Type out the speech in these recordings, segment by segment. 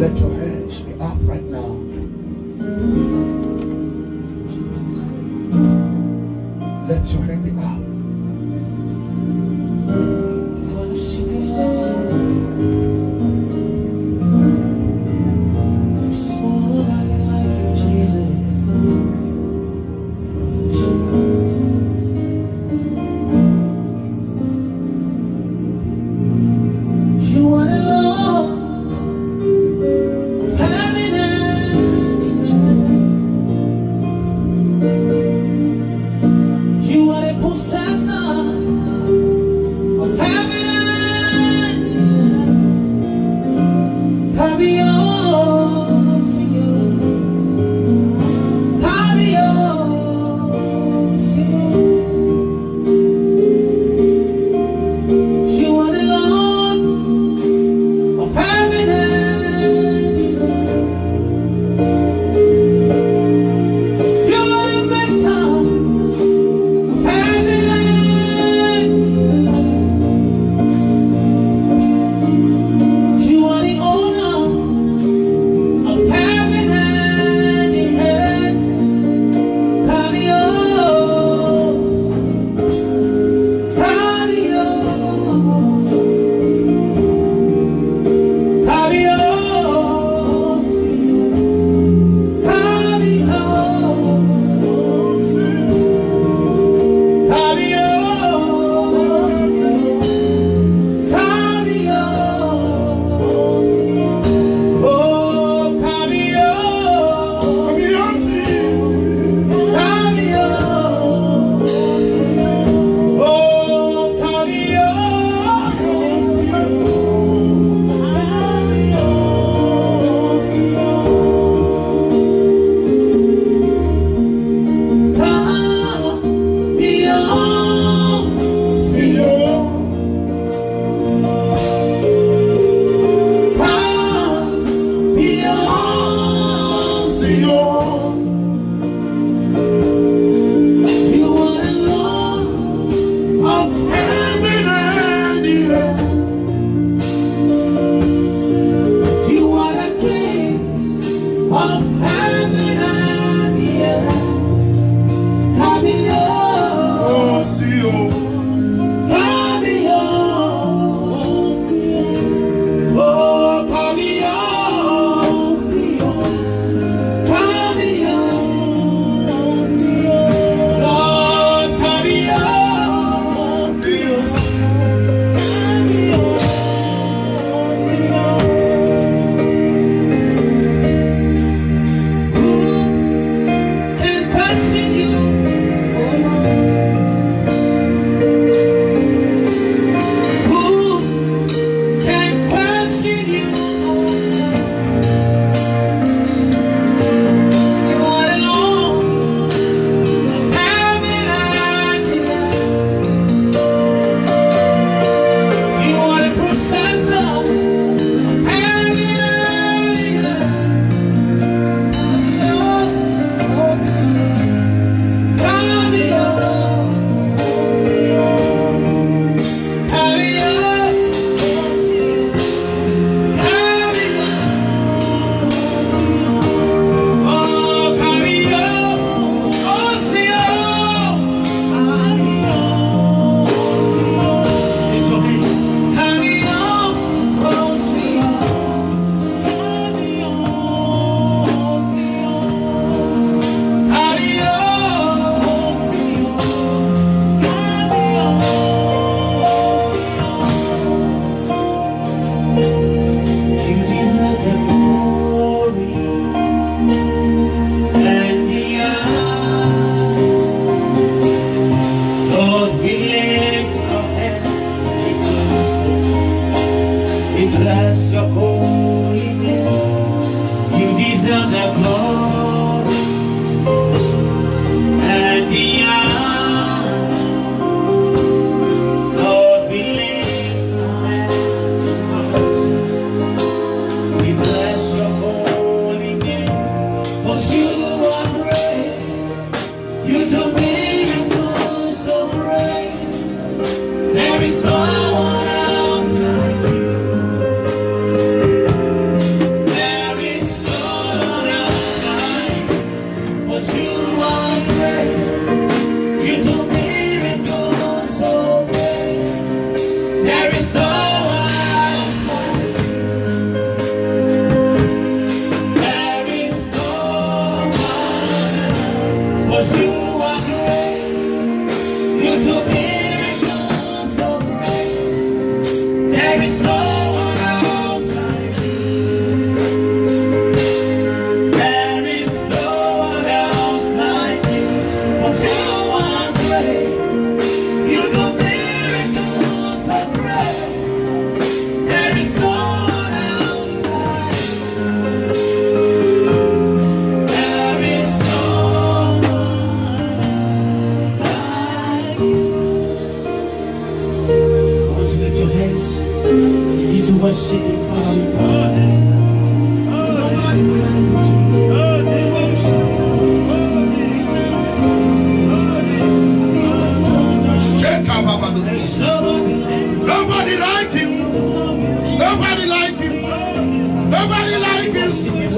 Let your hands be up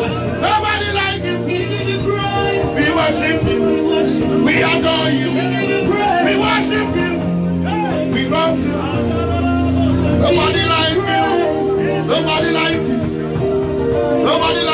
Nobody like you. We give you praise. We worship you. We adore you. We worship you. We love you. Nobody like you. Nobody like you. Nobody like you.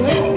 Lord.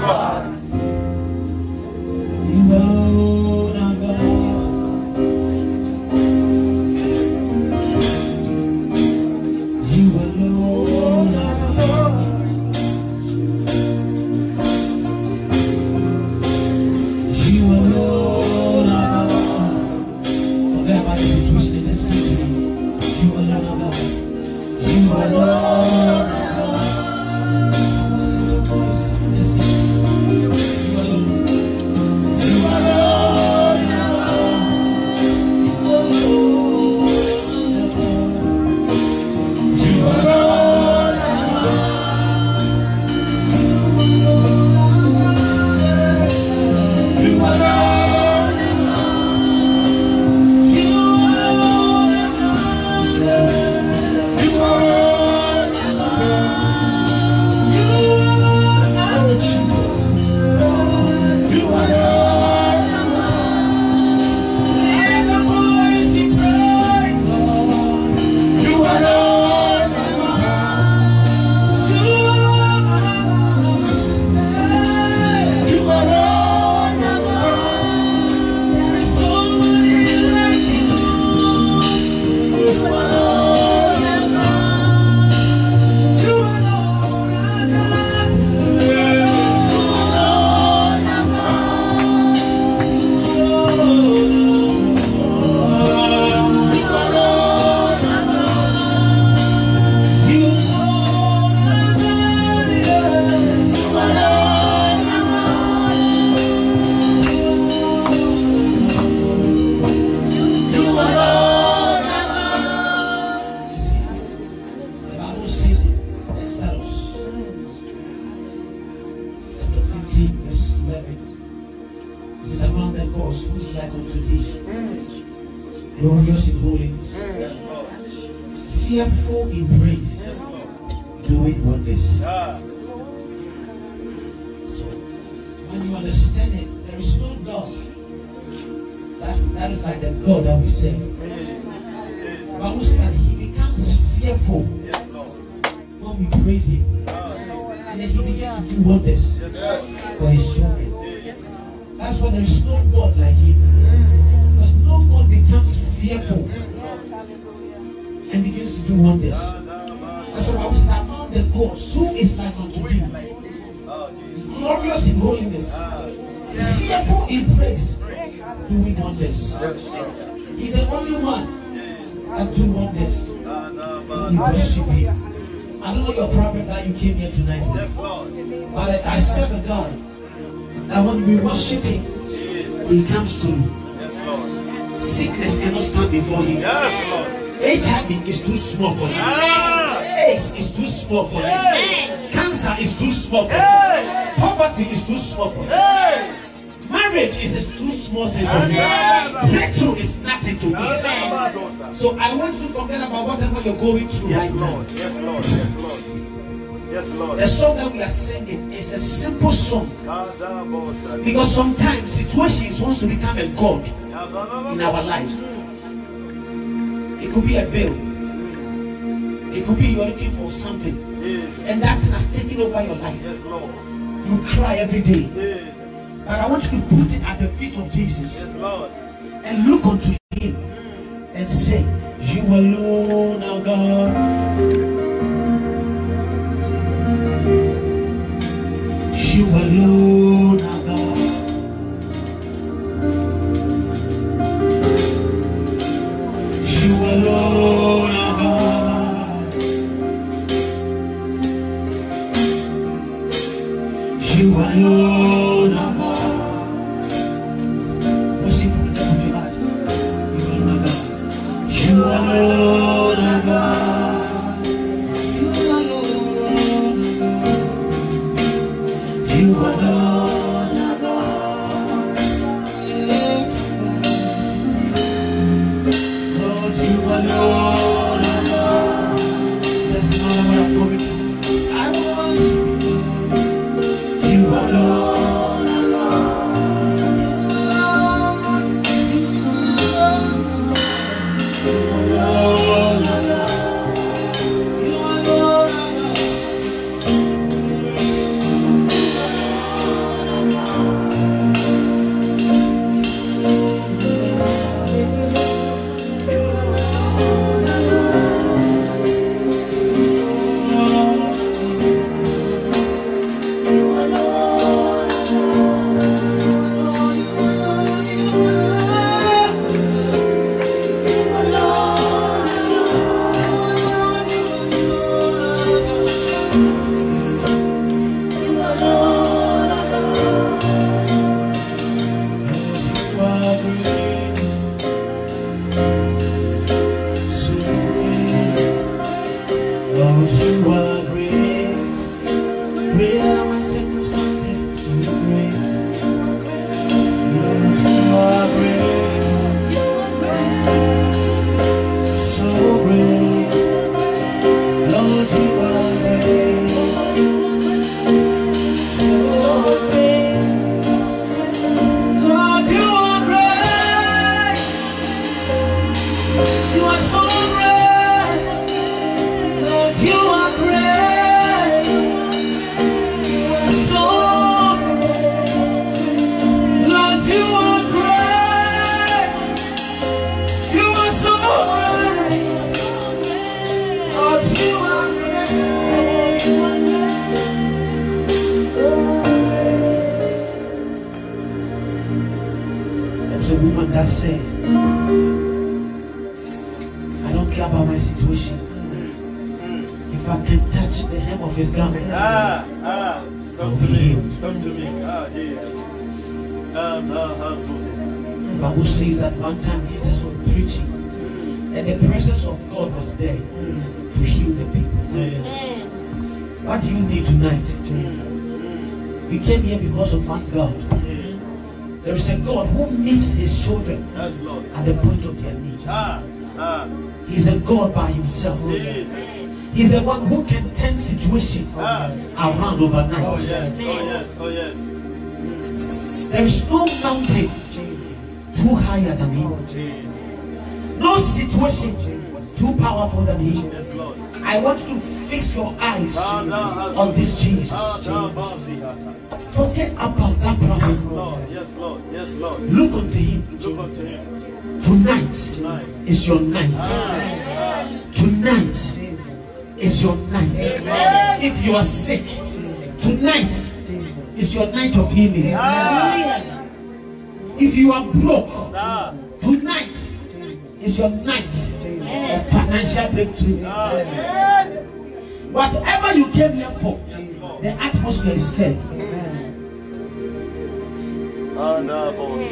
子。cannot stand before him. Yes, Lord. HIV is too small for Him. Yeah. AIDS is too small for Him. Yeah. Cancer is too small for yeah. you. Poverty is too small for you. Marriage is a too small thing for Him. Breakthrough is nothing to Him. So I want you to forget about whatever you're going through yes, right Lord. now. Yes, Lord. Yes, Lord. Yes, Lord. The song that we are singing is a simple song. Because sometimes situations wants to become a God. in our lives. It could be a bill. It could be you're looking for something. And that thing has taken over your life. You cry every day. But I want you to put it at the feet of Jesus. And look unto him and say, You alone are God. you alone. Came here because of one God. There is a God who meets his children at the point of their needs. Ah, ah. He's a God by himself. He's the one who can turn situations Ah. around overnight. Oh, yes. Oh, yes. Oh, yes. There is no mountain too higher than him. No situation too powerful than him. I want you to fix your eyes on this Jesus. Forget about that problem. Lord. Yes, Lord. Yes, Lord. Look unto him. Look unto him. Tonight is your night. Tonight is your night. If you are sick, tonight is your night of healing. If you are broke, tonight is your night of financial breakthrough. Whatever you came here for, the atmosphere is boss.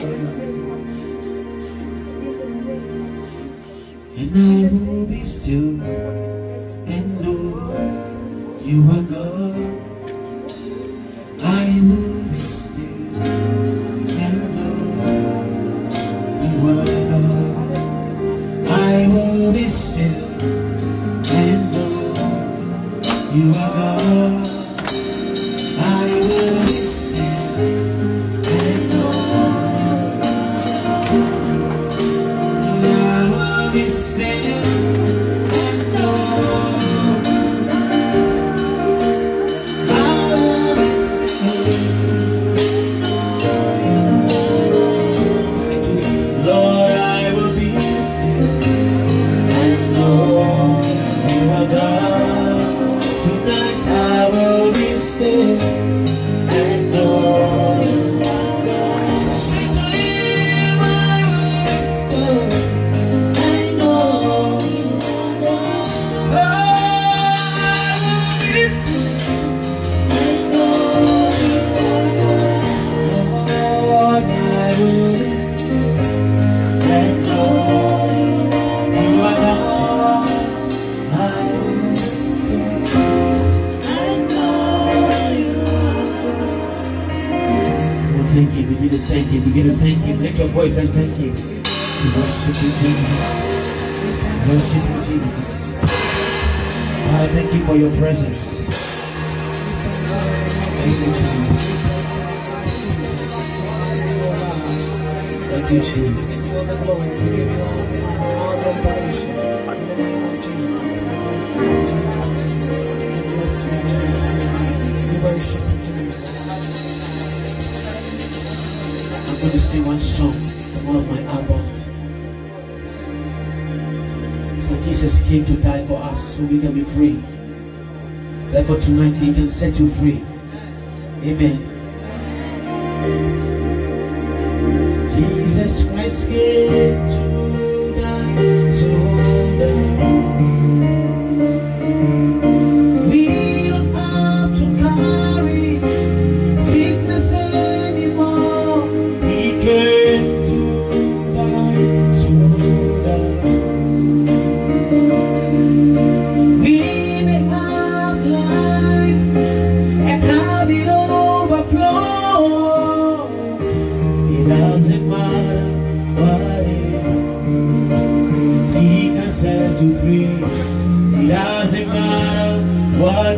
And I will be still and know you are God. Him, begin to thank him. Lift your voice and thank him. Worship you, Jesus. Worship you, Jesus. I thank you for your presence. Thank you, Jesus. Thank you, Jesus. Going to sing one song from one of my albums. So Jesus came to die for us so we can be free. Therefore tonight he can set you free. Amen.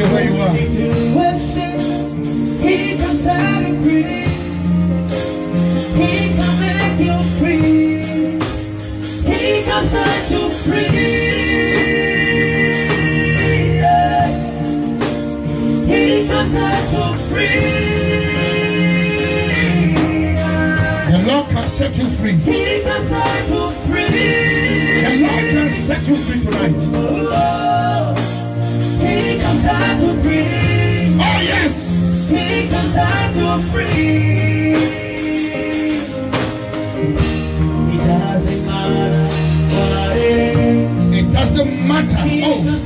matter. Anywhere you are. He you free. He make you free. He can set you free. He can set you free. The Lord can set you free. He can set you free. The Lord can set you free tonight. Oh, He can set you free. Oh, yes. He can set free. It doesn't matter what it is. It doesn't matter. He Oh, can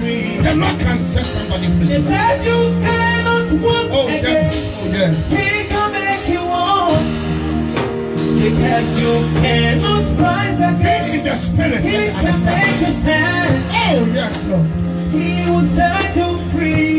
free. the Lord can set somebody They free. said you cannot walk Oh, again. yes. Oh, yes. He can make you walk. They said you cannot rise again. Be in the spirit. He can make you stand. Oh, yes, Lord. He will set you free.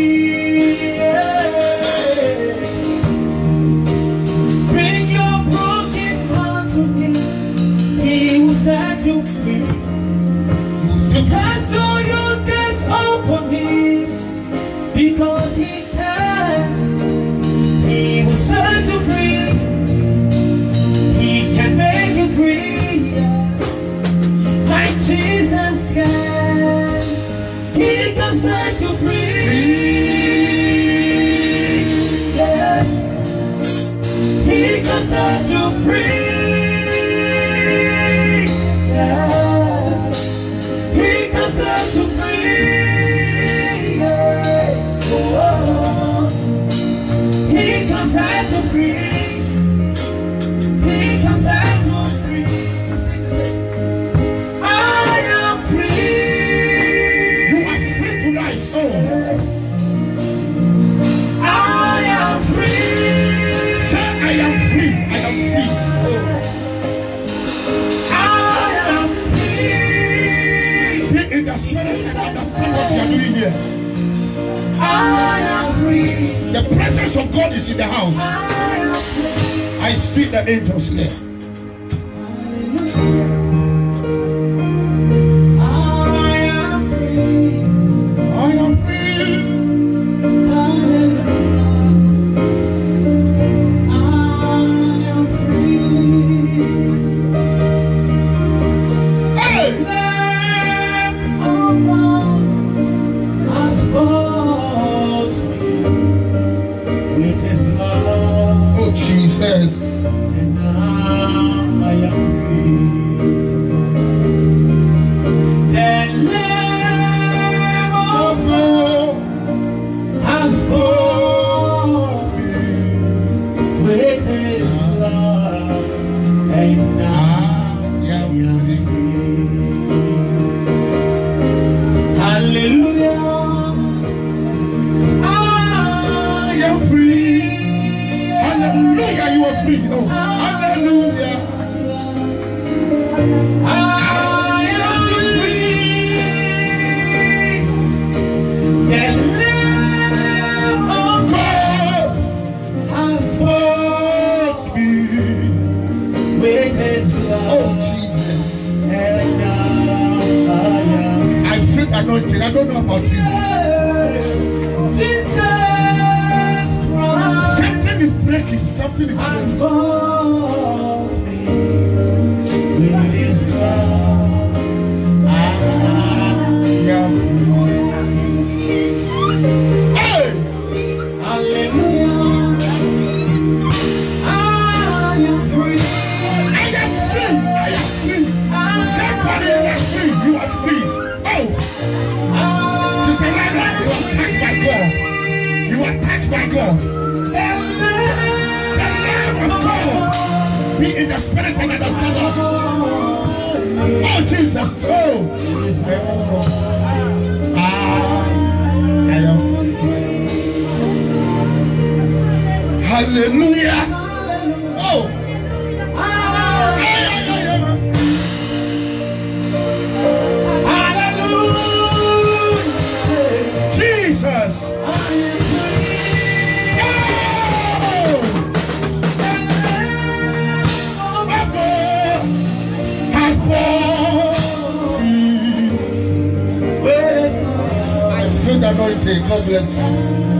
You are. Oh, Sister Lana, you are touched by God. You are touched by God. The love of God. Be in the spirit and understand us. Oh, Jesus. Oh. Ah. Hallelujah. Anointing. God